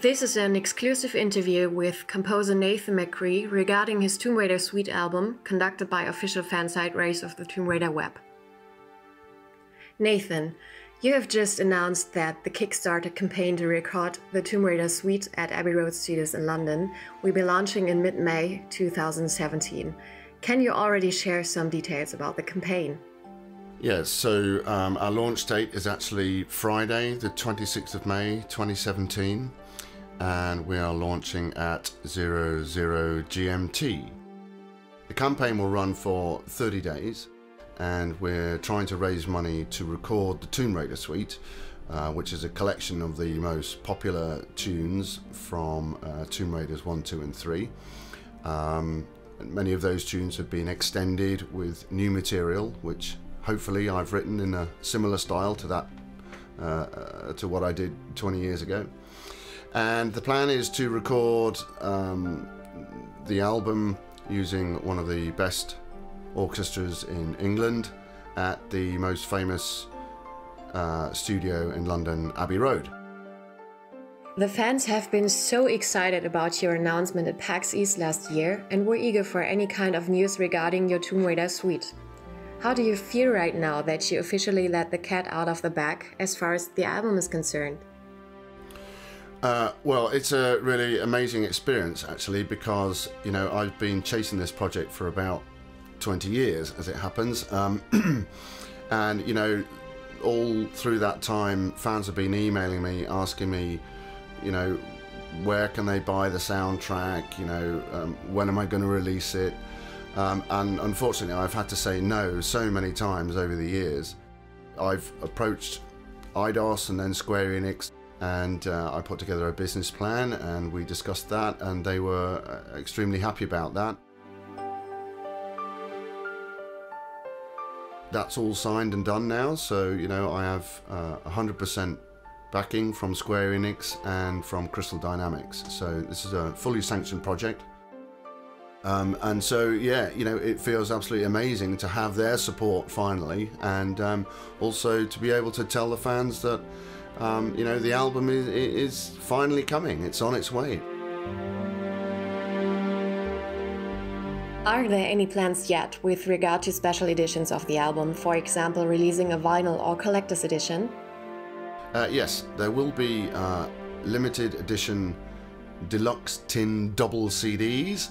This is an exclusive interview with composer Nathan McCree regarding his Tomb Raider Suite album, conducted by official fansite Rise of the Tomb Raider web. Nathan, you have just announced that the Kickstarter campaign to record the Tomb Raider Suite at Abbey Road Studios in London will be launching in mid May 2017. Can you already share some details about the campaign? Yes, so um, our launch date is actually Friday, the 26th of May 2017 and we are launching at 00 GMT. The campaign will run for 30 days and we're trying to raise money to record the Tomb Raider Suite, uh, which is a collection of the most popular tunes from uh, Tomb Raiders 1, 2 and 3. Um, many of those tunes have been extended with new material, which hopefully I've written in a similar style to that, uh, uh to what I did 20 years ago. And the plan is to record um, the album using one of the best orchestras in England at the most famous uh, studio in London, Abbey Road. The fans have been so excited about your announcement at PAX East last year and were eager for any kind of news regarding your Tomb Raider suite. How do you feel right now that you officially let the cat out of the bag as far as the album is concerned? Uh, well, it's a really amazing experience actually because you know I've been chasing this project for about 20 years as it happens, um, and you know all through that time fans have been emailing me asking me, you know, where can they buy the soundtrack? You know, um, when am I going to release it? Um, and unfortunately, I've had to say no so many times over the years. I've approached Eidos and then Square Enix and uh, I put together a business plan and we discussed that and they were uh, extremely happy about that. That's all signed and done now, so you know I have uh, 100% backing from Square Enix and from Crystal Dynamics. So this is a fully sanctioned project. Um, and so, yeah, you know, it feels absolutely amazing to have their support finally, and um, also to be able to tell the fans that um, you know, the album is, is finally coming. It's on its way. Are there any plans yet with regard to special editions of the album, for example, releasing a vinyl or collector's edition? Uh, yes, there will be uh, limited edition deluxe tin double CDs,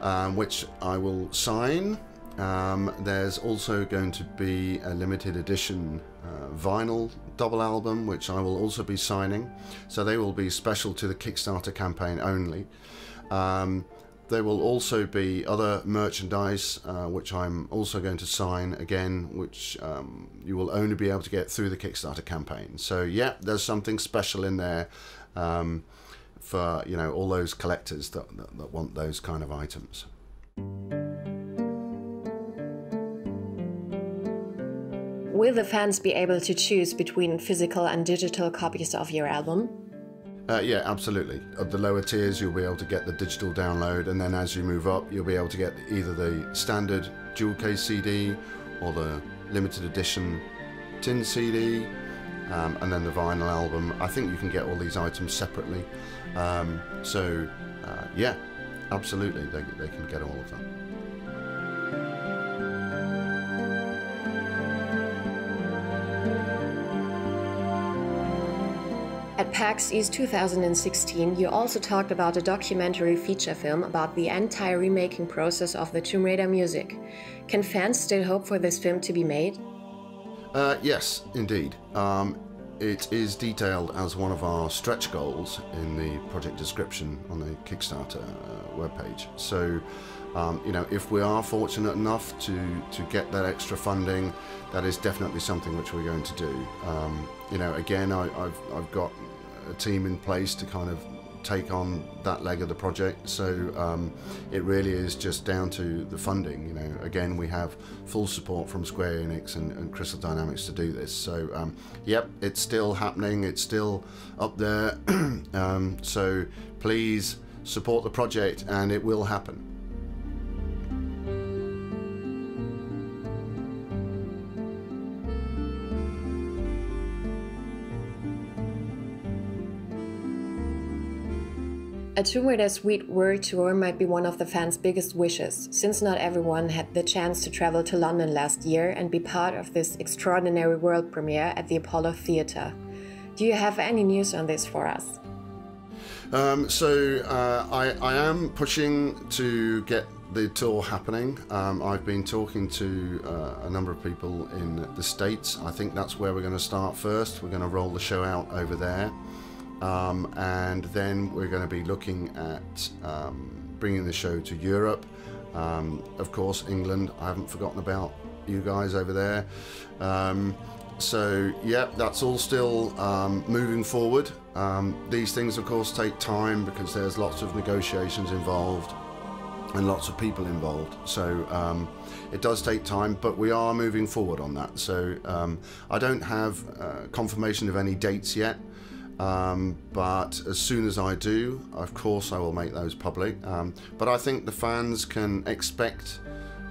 um, which I will sign. Um, there's also going to be a limited edition uh, vinyl double album, which I will also be signing. So they will be special to the Kickstarter campaign only. Um, there will also be other merchandise, uh, which I'm also going to sign again, which um, you will only be able to get through the Kickstarter campaign. So yeah, there's something special in there um, for you know all those collectors that, that, that want those kind of items. Will the fans be able to choose between physical and digital copies of your album? Uh, yeah, absolutely. At the lower tiers, you'll be able to get the digital download, and then as you move up, you'll be able to get either the standard dual case CD or the limited edition tin CD, um, and then the vinyl album. I think you can get all these items separately. Um, so, uh, yeah, absolutely, they, they can get all of them. At PAX East 2016, you also talked about a documentary feature film about the entire remaking process of the Tomb Raider music. Can fans still hope for this film to be made? Uh, yes, indeed. Um, it is detailed as one of our stretch goals in the project description on the Kickstarter uh, webpage. So, um, you know, if we are fortunate enough to, to get that extra funding, that is definitely something which we're going to do. Um, you know, again, I, have I've got a team in place to kind of take on that leg of the project. So um, it really is just down to the funding. You know, again, we have full support from Square Enix and, and Crystal Dynamics to do this. So um, yep, it's still happening. It's still up there. um, so please support the project, and it will happen. A Tomb Raider Suite World Tour might be one of the fans' biggest wishes, since not everyone had the chance to travel to London last year and be part of this extraordinary world premiere at the Apollo Theatre. Do you have any news on this for us? Um, so uh, I, I, am pushing to get the tour happening. Um, I've been talking to uh, a number of people in the States. I think that's where we're going to start first. We're going to roll the show out over there. Um, and then we're going to be looking at um, bringing the show to Europe. Um, of course, England. I haven't forgotten about you guys over there. Um, so, yeah, that's all still um, moving forward. Um, these things, of course, take time because there's lots of negotiations involved and lots of people involved. So um, it does take time, but we are moving forward on that. So um, I don't have uh, confirmation of any dates yet. Um, but as soon as I do, of course, I will make those public. Um, but I think the fans can expect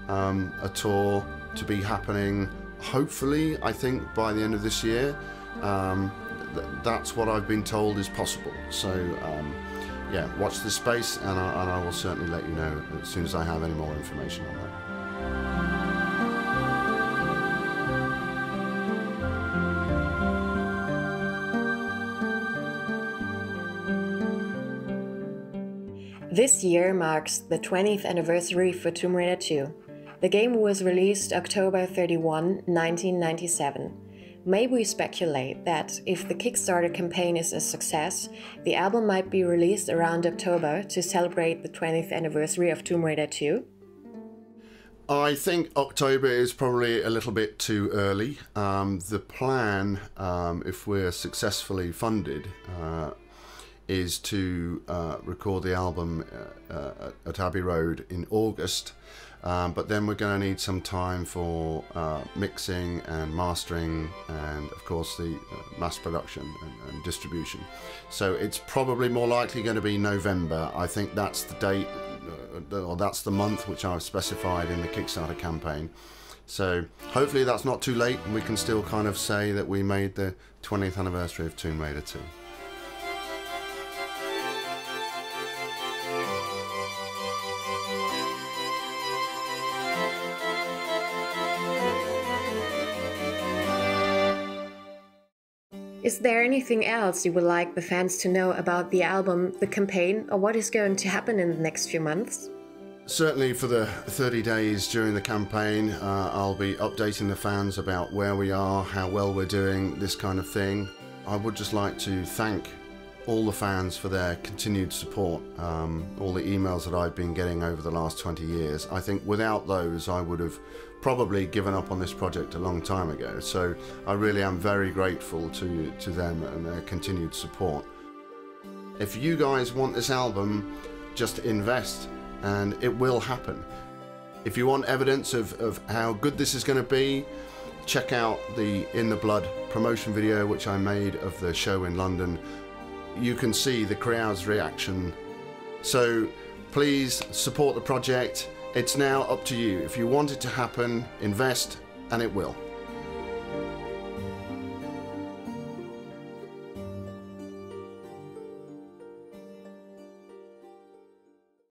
um, a tour to be happening, hopefully, I think by the end of this year. Um, th that's what I've been told is possible. So, um, yeah, watch this space, and I, and I will certainly let you know as soon as I have any more information on that. This year marks the 20th anniversary for Tomb Raider 2. The game was released October 31, 1997. May we speculate that if the Kickstarter campaign is a success, the album might be released around October to celebrate the 20th anniversary of Tomb Raider 2? I think October is probably a little bit too early. Um, the plan, um, if we're successfully funded, uh, is to uh, record the album uh, uh, at Abbey Road in August. Um, but then we're going to need some time for uh, mixing and mastering and of course the uh, mass production and, and, distribution. So it's probably more likely going to be November. I think that's the date uh, or that's the month which I've specified in the Kickstarter campaign. So hopefully that's not too late and we can still kind of say that we made the 20th anniversary of Tomb Raider 2 Is there anything else you would like the fans to know about the album, the campaign, or what is going to happen in the next few months? Certainly, for the 30 days during the campaign, uh, I'll be updating the fans about where we are, how well we're doing, this kind of thing. I would just like to thank all the fans for their continued support, um, all the emails that I've been getting over the last 20 years. I think without those, I would have probably given up on this project a long time ago. So I really am very grateful to, to them and their continued support. If you guys want this album, just invest and it will happen. If you want evidence of, of how good this is going to be, check out the In the Blood promotion video which I made of the show in London. You can see the crowd's reaction. So please support the project it's now up to you. If you want it to happen, invest, and it will.